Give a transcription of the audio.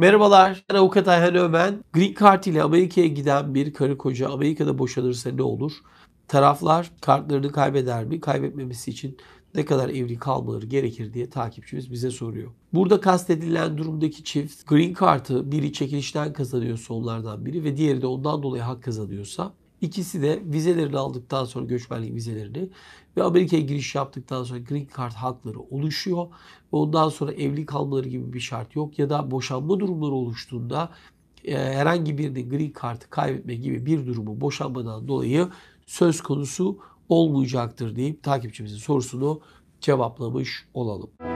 Merhabalar, ben avukat Ayhan Ömen. Green Card ile Amerika'ya giden bir karı koca Amerika'da boşanırsa ne olur? Taraflar kartlarını kaybeder mi? Kaybetmemesi için ne kadar evli kalmaları gerekir diye takipçimiz bize soruyor. Burada kastedilen durumdaki çift Green Card'ı biri çekilişten kazanıyorsa onlardan biri ve diğeri de ondan dolayı hak kazanıyorsa ikisi de vizelerini aldıktan sonra göçmenlik vizelerini ve Amerika'ya giriş yaptıktan sonra Green Card hakları oluşuyor. Ve ondan sonra evli kalmaları gibi bir şart yok ya da boşanma durumları oluştuğunda e, herhangi birinin Green Card'ı kaybetme gibi bir durumu boşanmadan dolayı söz konusu olmayacaktır deyip takipçimizin sorusunu cevaplamış olalım.